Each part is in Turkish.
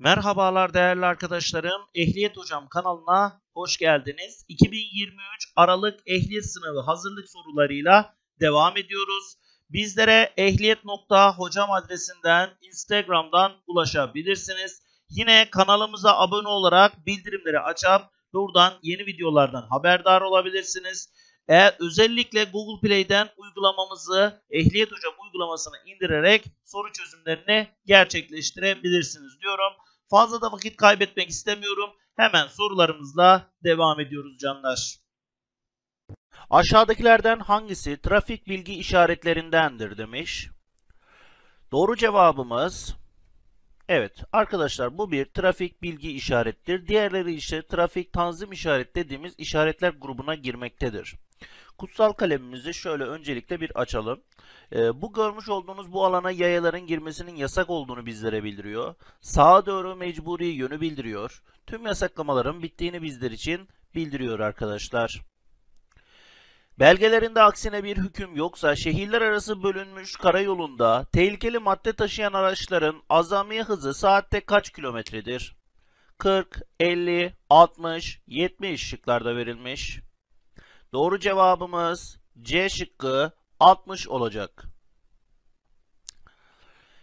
Merhabalar değerli arkadaşlarım. Ehliyet Hocam kanalına hoş geldiniz. 2023 Aralık Ehliyet Sınavı hazırlık sorularıyla devam ediyoruz. Bizlere ehliyet.hocam adresinden Instagram'dan ulaşabilirsiniz. Yine kanalımıza abone olarak bildirimleri açıp buradan yeni videolardan haberdar olabilirsiniz. Eğer özellikle Google Play'den uygulamamızı Ehliyet Hocam uygulamasını indirerek soru çözümlerini gerçekleştirebilirsiniz diyorum. Fazla da vakit kaybetmek istemiyorum. Hemen sorularımızla devam ediyoruz canlar. Aşağıdakilerden hangisi trafik bilgi işaretlerindendir demiş. Doğru cevabımız Evet arkadaşlar bu bir trafik bilgi işarettir. Diğerleri ise trafik tanzim işaret dediğimiz işaretler grubuna girmektedir. Kutsal kalemimizi şöyle öncelikle bir açalım. Ee, bu görmüş olduğunuz bu alana yayaların girmesinin yasak olduğunu bizlere bildiriyor. Sağa doğru mecburi yönü bildiriyor. Tüm yasaklamaların bittiğini bizler için bildiriyor arkadaşlar. Belgelerinde aksine bir hüküm yoksa şehirler arası bölünmüş karayolunda tehlikeli madde taşıyan araçların azami hızı saatte kaç kilometredir? 40, 50, 60, 70 şıklarda verilmiş. Doğru cevabımız C şıkkı 60 olacak.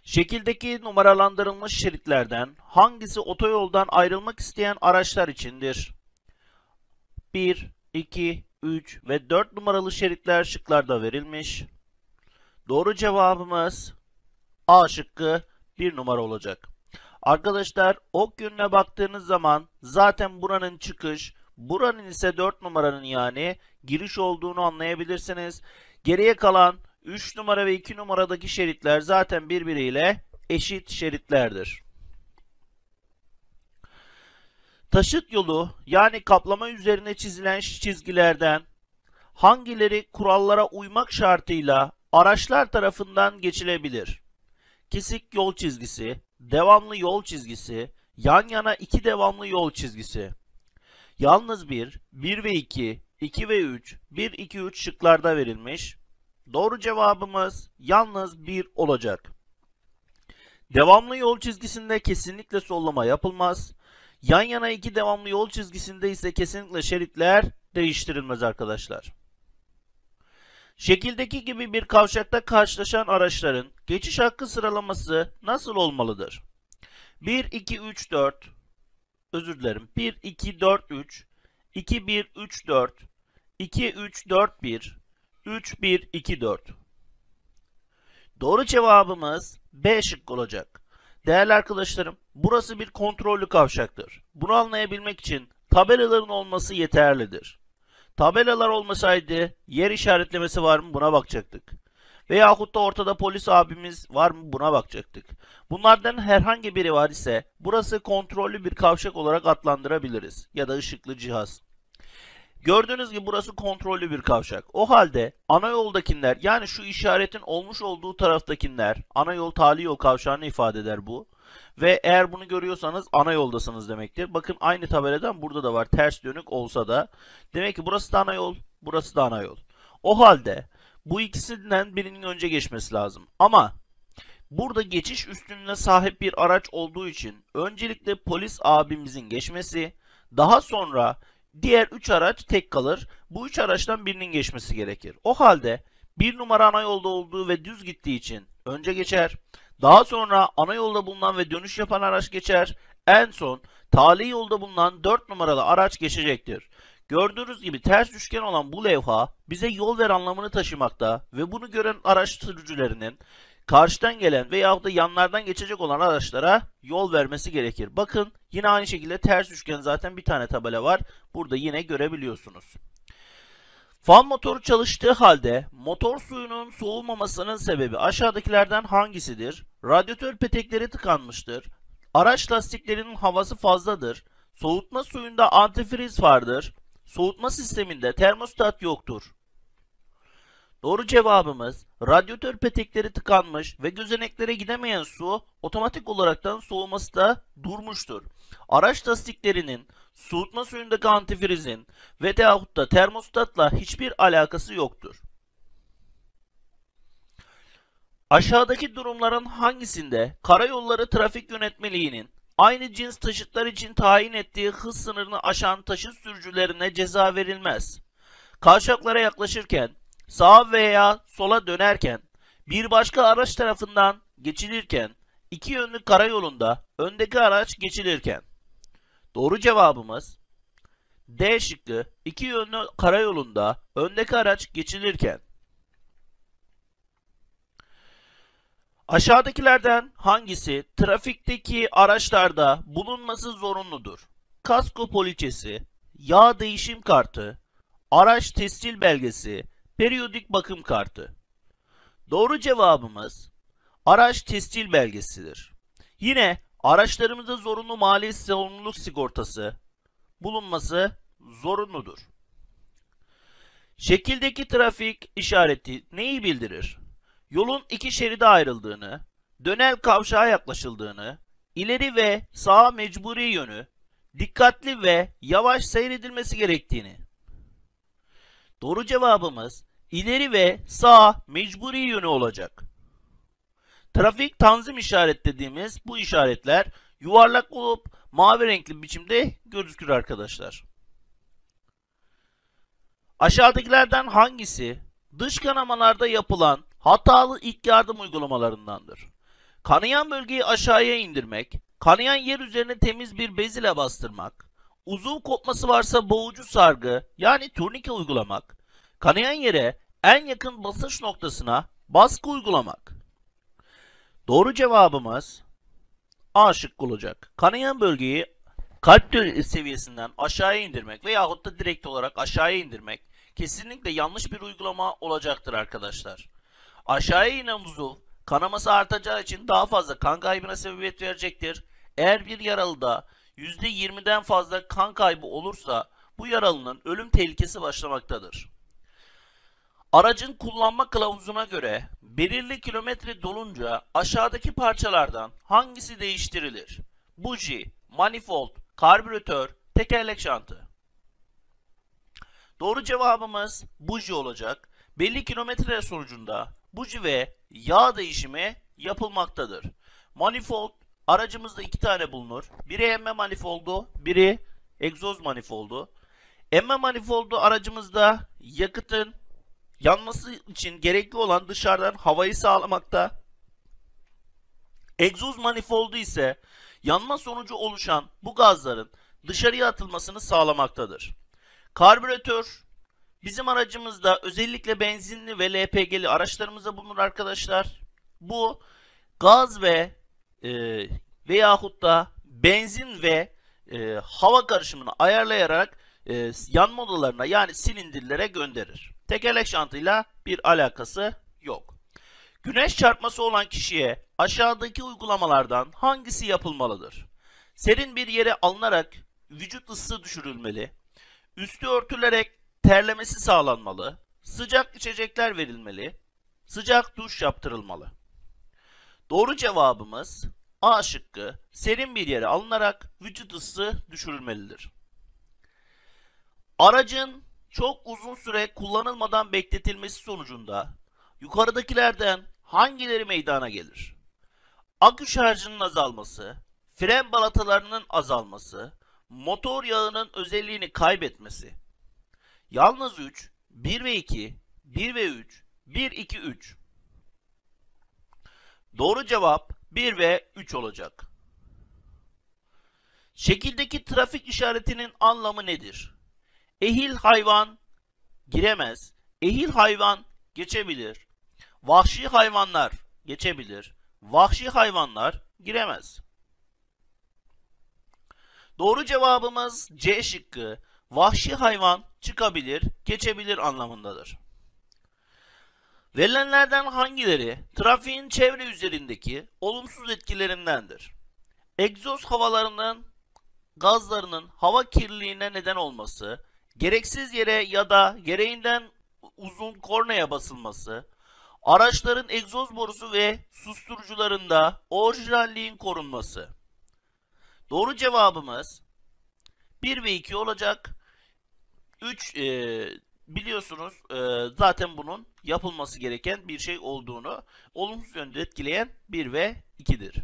Şekildeki numaralandırılmış şeritlerden hangisi otoyoldan ayrılmak isteyen araçlar içindir? 1, 2, 3 ve 4 numaralı şeritler şıklarda verilmiş. Doğru cevabımız A şıkkı 1 numara olacak. Arkadaşlar ok yönüne baktığınız zaman zaten buranın çıkış, buranın ise 4 numaranın yani giriş olduğunu anlayabilirsiniz. Geriye kalan 3 numara ve 2 numaradaki şeritler zaten birbiriyle eşit şeritlerdir. Taşıt yolu yani kaplama üzerine çizilen çizgilerden hangileri kurallara uymak şartıyla araçlar tarafından geçilebilir? Kesik yol çizgisi, devamlı yol çizgisi, yan yana iki devamlı yol çizgisi. Yalnız 1, 1 ve 2, 2 ve 3, 1, 2, 3 şıklarda verilmiş. Doğru cevabımız yalnız 1 olacak. Devamlı yol çizgisinde kesinlikle sollama yapılmaz. Yan yana iki devamlı yol çizgisinde ise kesinlikle şeritler değiştirilmez arkadaşlar. Şekildeki gibi bir kavşakta karşılaşan araçların geçiş hakkı sıralaması nasıl olmalıdır? 1, 2, 3, 4 Özür dilerim. 1, 2, 4, 3 2, 1, 3, 4 2, 3, 4, 1 3, 1, 2, 4 Doğru cevabımız B şık olacak. Değerli arkadaşlarım, burası bir kontrollü kavşaktır. Bunu anlayabilmek için tabelaların olması yeterlidir. Tabelalar olmasaydı yer işaretlemesi var mı buna bakacaktık. Veyahut da ortada polis abimiz var mı buna bakacaktık. Bunlardan herhangi biri var ise burası kontrollü bir kavşak olarak adlandırabiliriz. Ya da ışıklı cihaz. Gördüğünüz gibi burası kontrollü bir kavşak. O halde ana yoldakiler yani şu işaretin olmuş olduğu taraftakiler ana yol tali yol kavşağını ifade eder bu. Ve eğer bunu görüyorsanız ana yoldasınız demektir. Bakın aynı tabeladan burada da var ters dönük olsa da. Demek ki burası da ana yol, burası da ana yol. O halde bu ikisinden birinin önce geçmesi lazım. Ama burada geçiş üstünlüğüne sahip bir araç olduğu için öncelikle polis abimizin geçmesi, daha sonra diğer 3 araç tek kalır. Bu 3 araçtan birinin geçmesi gerekir. O halde bir numara ana yolda olduğu ve düz gittiği için önce geçer. Daha sonra ana yolda bulunan ve dönüş yapan araç geçer. En son tali yolda bulunan 4 numaralı araç geçecektir. Gördüğünüz gibi ters üçgen olan bu levha bize yol ver anlamını taşımakta ve bunu gören araç karşıdan gelen veya da yanlardan geçecek olan araçlara yol vermesi gerekir. Bakın yine aynı şekilde ters üçgen zaten bir tane tabela var. Burada yine görebiliyorsunuz. Fan motoru çalıştığı halde motor suyunun soğumamasının sebebi aşağıdakilerden hangisidir? Radyatör petekleri tıkanmıştır. Araç lastiklerinin havası fazladır. Soğutma suyunda antifriz vardır. Soğutma sisteminde termostat yoktur. Doğru cevabımız radyatör petekleri tıkanmış ve gözeneklere gidemeyen su otomatik olaraktan soğuması da durmuştur. Araç lastiklerinin soğutma suyundaki antifrizin ve veyahut da termostatla hiçbir alakası yoktur. Aşağıdaki durumların hangisinde karayolları trafik yönetmeliğinin aynı cins taşıtlar için tayin ettiği hız sınırını aşan taşıt sürücülerine ceza verilmez. Kavşaklara yaklaşırken, sağa veya sola dönerken, bir başka araç tarafından geçilirken, iki yönlü karayolunda öndeki araç geçilirken. Doğru cevabımız D şıkkı iki yönlü karayolunda öndeki araç geçilirken. Aşağıdakilerden hangisi trafikteki araçlarda bulunması zorunludur? Kasko poliçesi, yağ değişim kartı, araç tescil belgesi, periyodik bakım kartı. Doğru cevabımız araç tescil belgesidir. Yine araçlarımızda zorunlu mali sorumluluk sigortası bulunması zorunludur. Şekildeki trafik işareti neyi bildirir? Yolun iki şeride ayrıldığını, dönel kavşağa yaklaşıldığını, ileri ve sağa mecburi yönü, dikkatli ve yavaş seyredilmesi gerektiğini. Doğru cevabımız ileri ve sağ mecburi yönü olacak. Trafik tanzim işaret dediğimiz bu işaretler yuvarlak olup mavi renkli biçimde gözükür arkadaşlar. Aşağıdakilerden hangisi dış kanamalarda yapılan hatalı ilk yardım uygulamalarındandır? Kanayan bölgeyi aşağıya indirmek, kanayan yer üzerine temiz bir bez ile bastırmak, uzuv kopması varsa boğucu sargı yani turnike uygulamak, kanayan yere en yakın basınç noktasına baskı uygulamak. Doğru cevabımız A şıkkı olacak. Kanayan bölgeyi kalp seviyesinden aşağıya indirmek veyahut da direkt olarak aşağıya indirmek kesinlikle yanlış bir uygulama olacaktır arkadaşlar. Aşağıya inen uzuv kanaması artacağı için daha fazla kan kaybına sebebiyet verecektir. Eğer bir yaralıda %20'den fazla kan kaybı olursa bu yaralının ölüm tehlikesi başlamaktadır. Aracın kullanma kılavuzuna göre belirli kilometre dolunca aşağıdaki parçalardan hangisi değiştirilir? Buji, manifold, karbüratör, tekerlek şantı. Doğru cevabımız buji olacak. Belli kilometre sonucunda buji ve yağ değişimi yapılmaktadır. Manifold aracımızda iki tane bulunur. Biri emme manifoldu, biri egzoz manifoldu. Emme manifoldu aracımızda yakıtın yanması için gerekli olan dışarıdan havayı sağlamakta. Egzoz manifoldu ise yanma sonucu oluşan bu gazların dışarıya atılmasını sağlamaktadır. Karbüratör bizim aracımızda özellikle benzinli ve LPG'li araçlarımızda bulunur arkadaşlar. Bu gaz ve e, veyahut da benzin ve e, hava karışımını ayarlayarak e, yanma odalarına yani silindirlere gönderir. Tekerlek şantıyla bir alakası yok. Güneş çarpması olan kişiye aşağıdaki uygulamalardan hangisi yapılmalıdır? Serin bir yere alınarak vücut ısısı düşürülmeli. Üstü örtülerek terlemesi sağlanmalı. Sıcak içecekler verilmeli. Sıcak duş yaptırılmalı. Doğru cevabımız A şıkkı serin bir yere alınarak vücut ısısı düşürülmelidir. Aracın çok uzun süre kullanılmadan bekletilmesi sonucunda yukarıdakilerden hangileri meydana gelir? Akü şarjının azalması, fren balatalarının azalması, motor yağının özelliğini kaybetmesi. Yalnız 3, 1 ve 2, 1 ve 3, 1, 2, 3. Doğru cevap 1 ve 3 olacak. Şekildeki trafik işaretinin anlamı nedir? Ehil hayvan giremez. Ehil hayvan geçebilir. Vahşi hayvanlar geçebilir. Vahşi hayvanlar giremez. Doğru cevabımız C şıkkı. Vahşi hayvan çıkabilir, geçebilir anlamındadır. Verilenlerden hangileri trafiğin çevre üzerindeki olumsuz etkilerindendir? Egzoz havalarının gazlarının hava kirliliğine neden olması, gereksiz yere ya da gereğinden uzun kornaya basılması, araçların egzoz borusu ve susturucularında orijinalliğin korunması. Doğru cevabımız 1 ve 2 olacak. 3 e, biliyorsunuz e, zaten bunun yapılması gereken bir şey olduğunu olumsuz yönde etkileyen 1 ve 2'dir.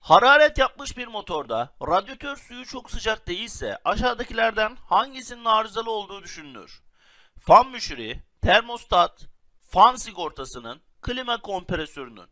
Hararet yapmış bir motorda radyatör suyu çok sıcak değilse aşağıdakilerden hangisinin arızalı olduğu düşünülür? Fan müşürü, termostat, fan sigortasının, klima kompresörünün.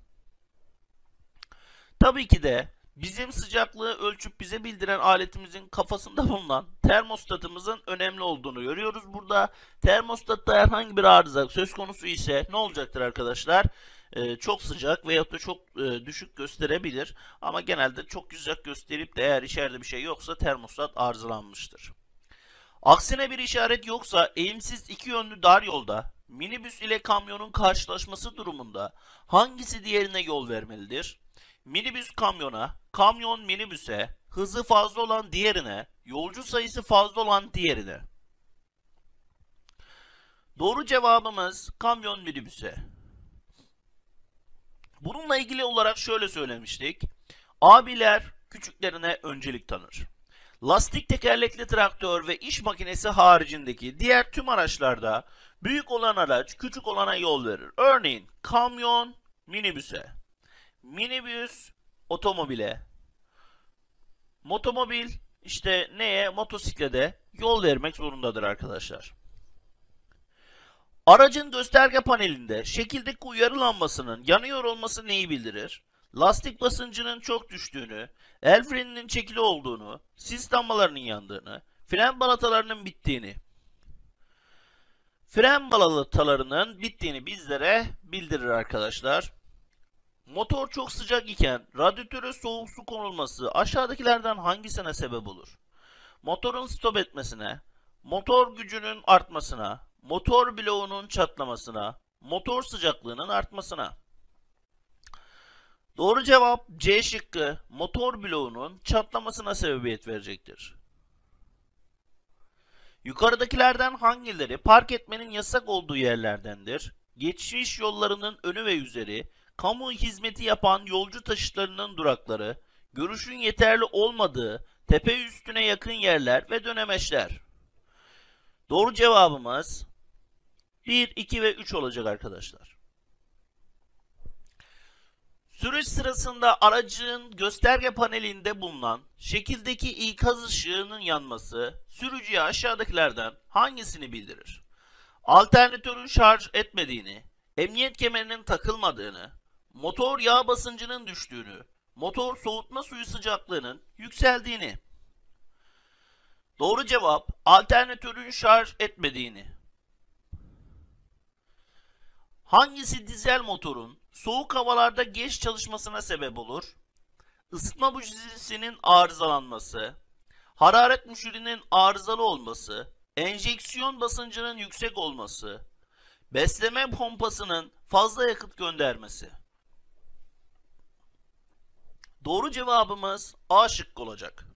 Tabii ki de bizim sıcaklığı ölçüp bize bildiren aletimizin kafasında bulunan termostatımızın önemli olduğunu görüyoruz. Burada termostatta herhangi bir arıza söz konusu ise ne olacaktır arkadaşlar? Ee, çok sıcak veyahut da çok e, düşük gösterebilir. Ama genelde çok sıcak gösterip de eğer içeride bir şey yoksa termostat arızalanmıştır. Aksine bir işaret yoksa eğimsiz iki yönlü dar yolda minibüs ile kamyonun karşılaşması durumunda hangisi diğerine yol vermelidir? Minibüs kamyona, kamyon minibüse, hızı fazla olan diğerine, yolcu sayısı fazla olan diğerine. Doğru cevabımız kamyon minibüse. Bununla ilgili olarak şöyle söylemiştik. Abiler küçüklerine öncelik tanır. Lastik tekerlekli traktör ve iş makinesi haricindeki diğer tüm araçlarda büyük olan araç küçük olana yol verir. Örneğin kamyon minibüse, minibüs otomobile, motomobil işte neye motosiklete yol vermek zorundadır arkadaşlar. Aracın gösterge panelinde şekildeki uyarı lambasının yanıyor olması neyi bildirir? Lastik basıncının çok düştüğünü, el freninin çekili olduğunu, sis lambalarının yandığını, fren balatalarının bittiğini. Fren balatalarının bittiğini bizlere bildirir arkadaşlar. Motor çok sıcak iken radyatöre soğuk su konulması aşağıdakilerden hangisine sebep olur? Motorun stop etmesine, motor gücünün artmasına, motor bloğunun çatlamasına, motor sıcaklığının artmasına. Doğru cevap C şıkkı motor bloğunun çatlamasına sebebiyet verecektir. Yukarıdakilerden hangileri park etmenin yasak olduğu yerlerdendir? Geçiş yollarının önü ve üzeri, kamu hizmeti yapan yolcu taşıtlarının durakları, görüşün yeterli olmadığı tepe üstüne yakın yerler ve dönemeçler. Doğru cevabımız 1, 2 ve 3 olacak arkadaşlar. Sürüş sırasında aracın gösterge panelinde bulunan şekildeki ikaz ışığının yanması sürücüye aşağıdakilerden hangisini bildirir? Alternatörün şarj etmediğini, emniyet kemerinin takılmadığını, motor yağ basıncının düştüğünü, motor soğutma suyu sıcaklığının yükseldiğini. Doğru cevap alternatörün şarj etmediğini. Hangisi dizel motorun soğuk havalarda geç çalışmasına sebep olur? Isıtma bujisinin arızalanması, hararet müşürinin arızalı olması, enjeksiyon basıncının yüksek olması, besleme pompasının fazla yakıt göndermesi. Doğru cevabımız A şıkkı olacak.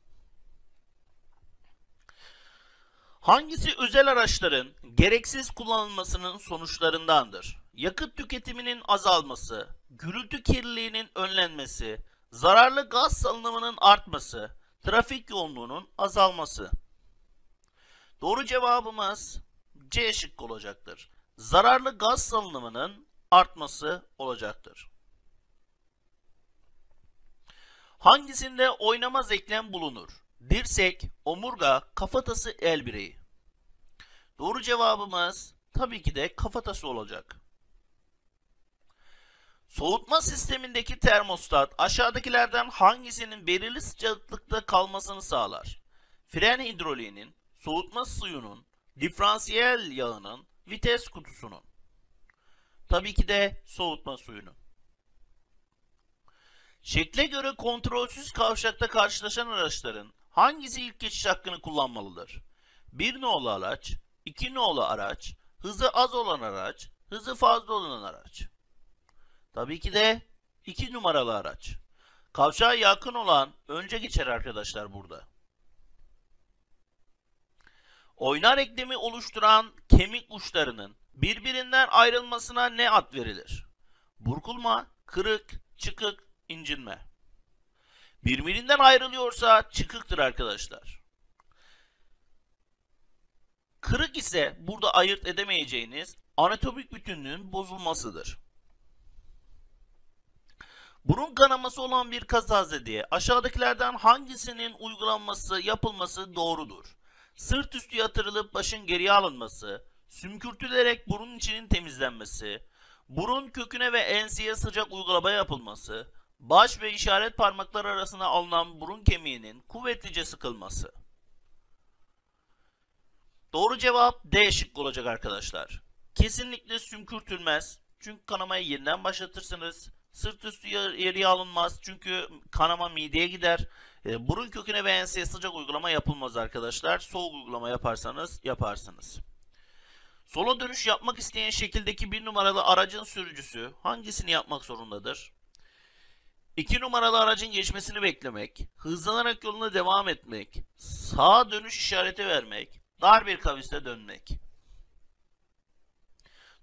Hangisi özel araçların gereksiz kullanılmasının sonuçlarındandır? Yakıt tüketiminin azalması, gürültü kirliliğinin önlenmesi, zararlı gaz salınımının artması, trafik yoğunluğunun azalması. Doğru cevabımız C şıkkı olacaktır. Zararlı gaz salınımının artması olacaktır. Hangisinde oynamaz eklem bulunur? Dirsek, omurga, kafatası, el bireyi. Doğru cevabımız tabii ki de kafatası olacak. Soğutma sistemindeki termostat aşağıdakilerden hangisinin belirli sıcaklıkta kalmasını sağlar? Fren hidroliğinin, soğutma suyunun, diferansiyel yağının, vites kutusunun. Tabii ki de soğutma suyunun. Şekle göre kontrolsüz kavşakta karşılaşan araçların hangisi ilk geçiş hakkını kullanmalıdır? 1 nolu araç, 2 nolu araç, hızı az olan araç, hızı fazla olan araç. Tabii ki de 2 numaralı araç. Kavşağa yakın olan önce geçer arkadaşlar burada. Oynar eklemi oluşturan kemik uçlarının birbirinden ayrılmasına ne ad verilir? Burkulma, kırık, çıkık, incinme. Birbirinden ayrılıyorsa çıkıktır arkadaşlar. Kırık ise burada ayırt edemeyeceğiniz anatomik bütünlüğün bozulmasıdır. Burun kanaması olan bir kazazediye aşağıdakilerden hangisinin uygulanması yapılması doğrudur? Sırt üstü yatırılıp başın geriye alınması, sümkürtülerek burun içinin temizlenmesi, burun köküne ve enseye sıcak uygulama yapılması, baş ve işaret parmakları arasına alınan burun kemiğinin kuvvetlice sıkılması. Doğru cevap D şıkkı olacak arkadaşlar. Kesinlikle sümkürtülmez. Çünkü kanamayı yeniden başlatırsınız. Sırt üstü yeriye alınmaz. Çünkü kanama mideye gider. E, burun köküne ve enseye sıcak uygulama yapılmaz arkadaşlar. Soğuk uygulama yaparsanız yaparsınız. Sola dönüş yapmak isteyen şekildeki bir numaralı aracın sürücüsü hangisini yapmak zorundadır? 2 numaralı aracın geçmesini beklemek, hızlanarak yoluna devam etmek, sağa dönüş işareti vermek, dar bir kaviste dönmek.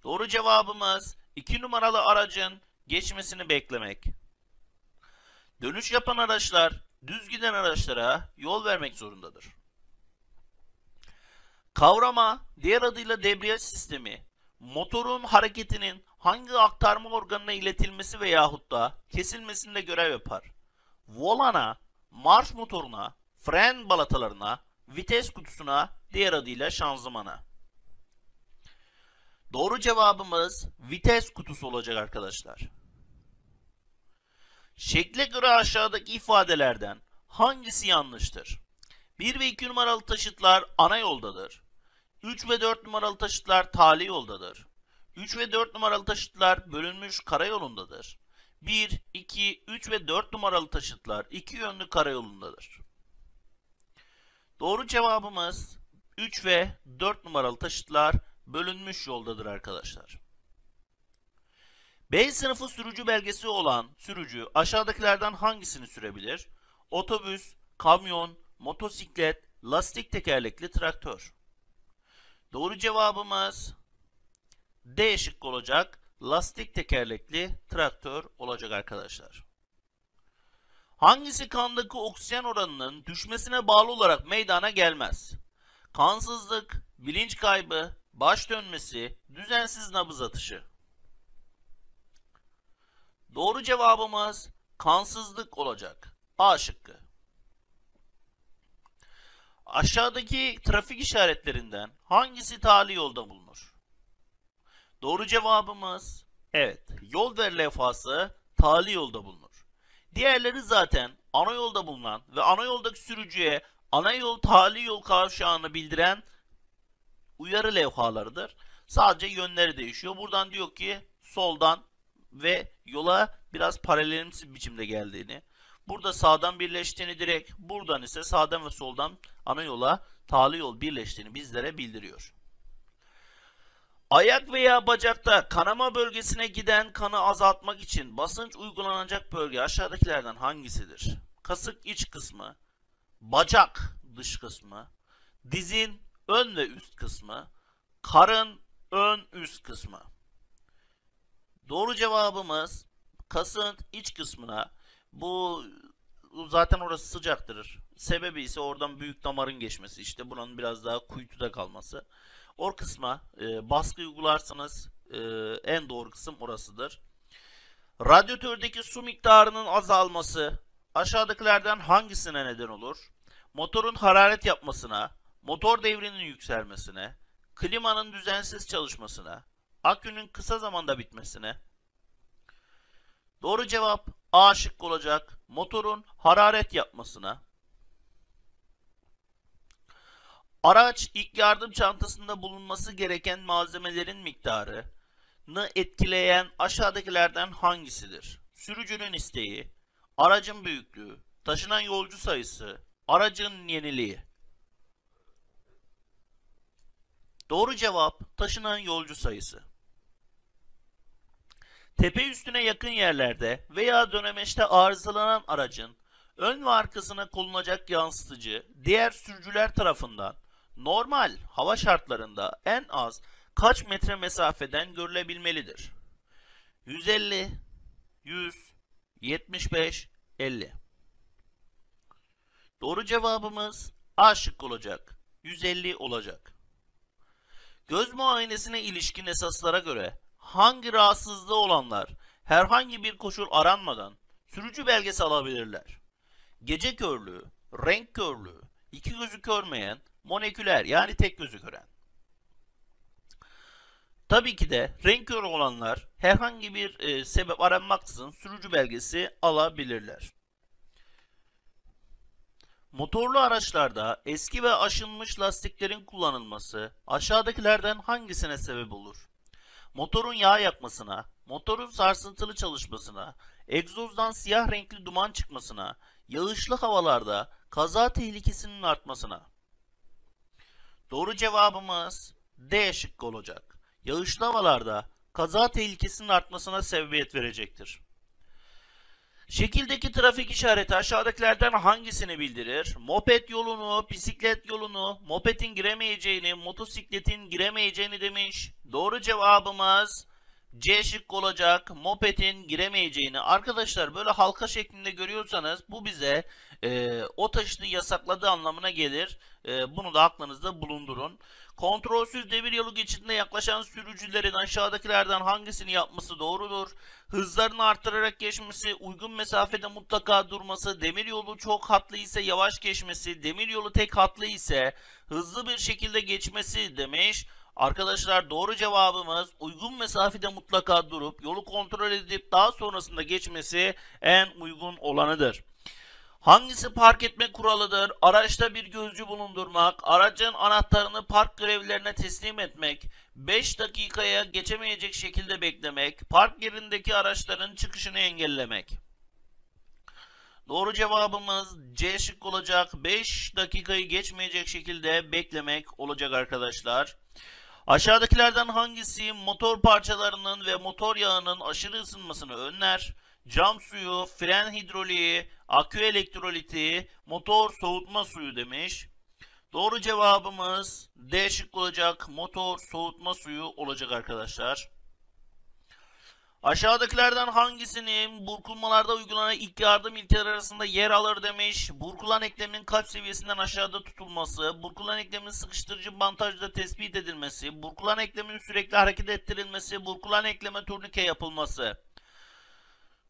Doğru cevabımız 2 numaralı aracın geçmesini beklemek. Dönüş yapan araçlar düz giden araçlara yol vermek zorundadır. Kavrama, diğer adıyla debriyaj sistemi, motorun hareketinin hangi aktarma organına iletilmesi veyahut da kesilmesinde görev yapar. Volana, marş motoruna, fren balatalarına, vites kutusuna, diğer adıyla şanzımana. Doğru cevabımız vites kutusu olacak arkadaşlar. Şekle göre aşağıdaki ifadelerden hangisi yanlıştır? 1 ve 2 numaralı taşıtlar ana yoldadır. 3 ve 4 numaralı taşıtlar tali yoldadır. 3 ve 4 numaralı taşıtlar bölünmüş karayolundadır. 1, 2, 3 ve 4 numaralı taşıtlar iki yönlü karayolundadır. Doğru cevabımız 3 ve 4 numaralı taşıtlar bölünmüş yoldadır arkadaşlar. B sınıfı sürücü belgesi olan sürücü aşağıdakilerden hangisini sürebilir? Otobüs, kamyon, motosiklet, lastik tekerlekli traktör. Doğru cevabımız D şıkkı olacak. Lastik tekerlekli traktör olacak arkadaşlar. Hangisi kandaki oksijen oranının düşmesine bağlı olarak meydana gelmez? Kansızlık, bilinç kaybı, baş dönmesi, düzensiz nabız atışı. Doğru cevabımız kansızlık olacak. A şıkkı. Aşağıdaki trafik işaretlerinden hangisi tali yolda bulunur? Doğru cevabımız evet. Yol ver levhası tali yolda bulunur. Diğerleri zaten ana yolda bulunan ve ana yoldaki sürücüye ana yol tali yol kavşağını bildiren uyarı levhalarıdır. Sadece yönleri değişiyor. Buradan diyor ki soldan ve yola biraz paralelimsi biçimde geldiğini. Burada sağdan birleştiğini direkt, buradan ise sağdan ve soldan ana yola tali yol birleştiğini bizlere bildiriyor. Ayak veya bacakta kanama bölgesine giden kanı azaltmak için basınç uygulanacak bölge aşağıdakilerden hangisidir? Kasık iç kısmı, bacak dış kısmı, dizin ön ve üst kısmı, karın ön üst kısmı. Doğru cevabımız kasın iç kısmına bu zaten orası sıcaktır. Sebebi ise oradan büyük damarın geçmesi. İşte buranın biraz daha kuytuda kalması. O kısma e, baskı uygularsanız e, en doğru kısım orasıdır. Radyatördeki su miktarının azalması aşağıdakilerden hangisine neden olur? Motorun hararet yapmasına, motor devrinin yükselmesine, klimanın düzensiz çalışmasına, akünün kısa zamanda bitmesine. Doğru cevap A şıkkı olacak. Motorun hararet yapmasına. Araç ilk yardım çantasında bulunması gereken malzemelerin miktarını etkileyen aşağıdakilerden hangisidir? Sürücünün isteği, aracın büyüklüğü, taşınan yolcu sayısı, aracın yeniliği. Doğru cevap taşınan yolcu sayısı. Tepe üstüne yakın yerlerde veya dönemeçte arızalanan aracın ön ve arkasına konulacak yansıtıcı diğer sürücüler tarafından normal hava şartlarında en az kaç metre mesafeden görülebilmelidir? 150, 100, 75, 50. Doğru cevabımız A şık olacak. 150 olacak. Göz muayenesine ilişkin esaslara göre hangi rahatsızlığı olanlar herhangi bir koşul aranmadan sürücü belgesi alabilirler. Gece körlüğü, renk körlüğü, iki gözü görmeyen, moneküler yani tek gözü gören. Tabii ki de renk körü olanlar herhangi bir e, sebep aranmaksızın sürücü belgesi alabilirler. Motorlu araçlarda eski ve aşınmış lastiklerin kullanılması aşağıdakilerden hangisine sebep olur? Motorun yağ yakmasına, motorun sarsıntılı çalışmasına, egzozdan siyah renkli duman çıkmasına, yağışlı havalarda kaza tehlikesinin artmasına. Doğru cevabımız D şıkkı olacak. Yağışlı havalarda kaza tehlikesinin artmasına sebebiyet verecektir. Şekildeki trafik işareti aşağıdakilerden hangisini bildirir? Moped yolunu, bisiklet yolunu, mopedin giremeyeceğini, motosikletin giremeyeceğini demiş. Doğru cevabımız C şık olacak. Mopedin giremeyeceğini. Arkadaşlar böyle halka şeklinde görüyorsanız bu bize e, o taşıtı yasakladığı anlamına gelir. E, bunu da aklınızda bulundurun. Kontrolsüz devir yolu geçidinde yaklaşan sürücülerin aşağıdakilerden hangisini yapması doğrudur? Hızlarını artırarak geçmesi, uygun mesafede mutlaka durması, demir yolu çok hatlı ise yavaş geçmesi, demir yolu tek hatlı ise hızlı bir şekilde geçmesi demiş. Arkadaşlar doğru cevabımız uygun mesafede mutlaka durup yolu kontrol edip daha sonrasında geçmesi en uygun olanıdır. Hangisi park etme kuralıdır? Araçta bir gözcü bulundurmak, aracın anahtarını park görevlilerine teslim etmek, 5 dakikaya geçemeyecek şekilde beklemek, park yerindeki araçların çıkışını engellemek. Doğru cevabımız C şık olacak. 5 dakikayı geçmeyecek şekilde beklemek olacak arkadaşlar. Aşağıdakilerden hangisi motor parçalarının ve motor yağının aşırı ısınmasını önler? Cam suyu, fren hidroliği, akü elektroliti, motor soğutma suyu demiş. Doğru cevabımız D şık olacak. Motor soğutma suyu olacak arkadaşlar. Aşağıdakilerden hangisinin burkulmalarda uygulanan ilk yardım ilkeleri arasında yer alır demiş. Burkulan eklemin kalp seviyesinden aşağıda tutulması, burkulan eklemin sıkıştırıcı bantajda tespit edilmesi, burkulan eklemin sürekli hareket ettirilmesi, burkulan ekleme turnike yapılması.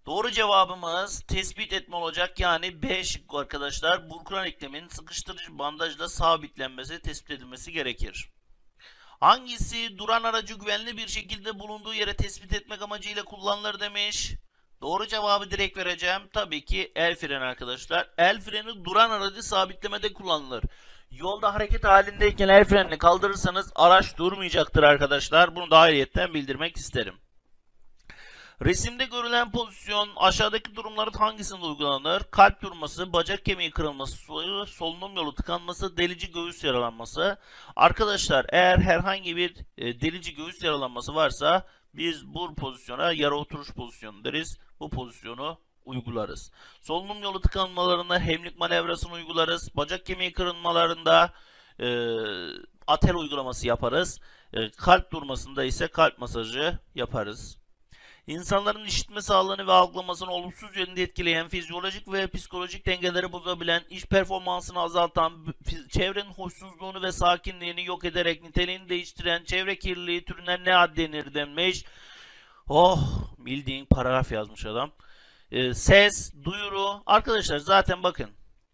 Doğru cevabımız tespit etme olacak. Yani B şıkkı arkadaşlar. Burkulan eklemin sıkıştırıcı bandajla sabitlenmesi, tespit edilmesi gerekir. Hangisi duran aracı güvenli bir şekilde bulunduğu yere tespit etmek amacıyla kullanılır demiş. Doğru cevabı direkt vereceğim. Tabii ki el freni arkadaşlar. El freni duran aracı sabitlemede kullanılır. Yolda hareket halindeyken el frenini kaldırırsanız araç durmayacaktır arkadaşlar. Bunu da ayrıyetten bildirmek isterim. Resimde görülen pozisyon aşağıdaki durumların hangisinde uygulanır? Kalp durması, bacak kemiği kırılması, solunum yolu tıkanması, delici göğüs yaralanması. Arkadaşlar eğer herhangi bir e, delici göğüs yaralanması varsa biz bu pozisyona yara oturuş pozisyonu deriz. Bu pozisyonu uygularız. Solunum yolu tıkanmalarında hemlik manevrasını uygularız. Bacak kemiği kırılmalarında e, atel uygulaması yaparız. E, kalp durmasında ise kalp masajı yaparız. İnsanların işitme sağlığını ve algılamasını olumsuz yönde etkileyen, fizyolojik ve psikolojik dengeleri bozabilen, iş performansını azaltan, çevrenin hoşsuzluğunu ve sakinliğini yok ederek niteliğini değiştiren çevre kirliliği türüne ne ad denir demiş. Oh bildiğin paragraf yazmış adam. Ee, ses, duyuru. Arkadaşlar zaten bakın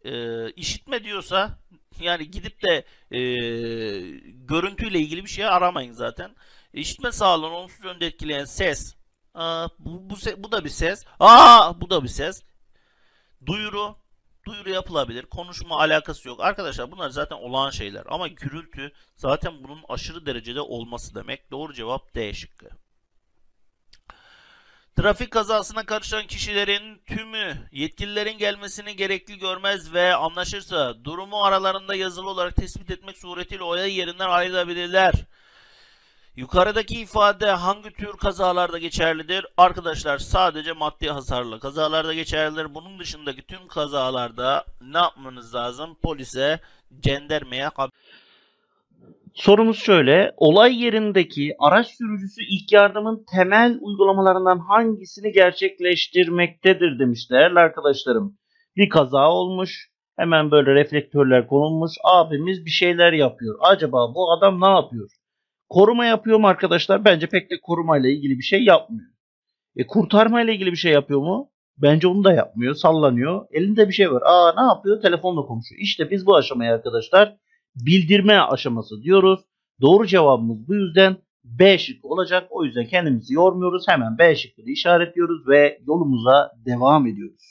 e, işitme diyorsa yani gidip de e, görüntüyle ilgili bir şey aramayın zaten. İşitme sağlığını olumsuz yönde etkileyen ses, Aa, bu, bu, bu da bir ses. Aa, bu da bir ses. Duyuru. Duyuru yapılabilir. Konuşma alakası yok. Arkadaşlar bunlar zaten olağan şeyler. Ama gürültü zaten bunun aşırı derecede olması demek. Doğru cevap D şıkkı. Trafik kazasına karışan kişilerin tümü yetkililerin gelmesini gerekli görmez ve anlaşırsa durumu aralarında yazılı olarak tespit etmek suretiyle olay yerinden ayrılabilirler. Yukarıdaki ifade hangi tür kazalarda geçerlidir? Arkadaşlar sadece maddi hasarlı kazalarda geçerlidir. Bunun dışındaki tüm kazalarda ne yapmanız lazım? Polise, cendermeye Sorumuz şöyle. Olay yerindeki araç sürücüsü ilk yardımın temel uygulamalarından hangisini gerçekleştirmektedir demiş değerli arkadaşlarım. Bir kaza olmuş. Hemen böyle reflektörler konulmuş. Abimiz bir şeyler yapıyor. Acaba bu adam ne yapıyor? Koruma yapıyor mu arkadaşlar? Bence pek de koruma ile ilgili bir şey yapmıyor. E, kurtarma ilgili bir şey yapıyor mu? Bence onu da yapmıyor. Sallanıyor. Elinde bir şey var. Aa ne yapıyor? Telefonla konuşuyor. İşte biz bu aşamaya arkadaşlar bildirme aşaması diyoruz. Doğru cevabımız bu yüzden B şıkkı olacak. O yüzden kendimizi yormuyoruz. Hemen B şıkkını işaretliyoruz ve yolumuza devam ediyoruz.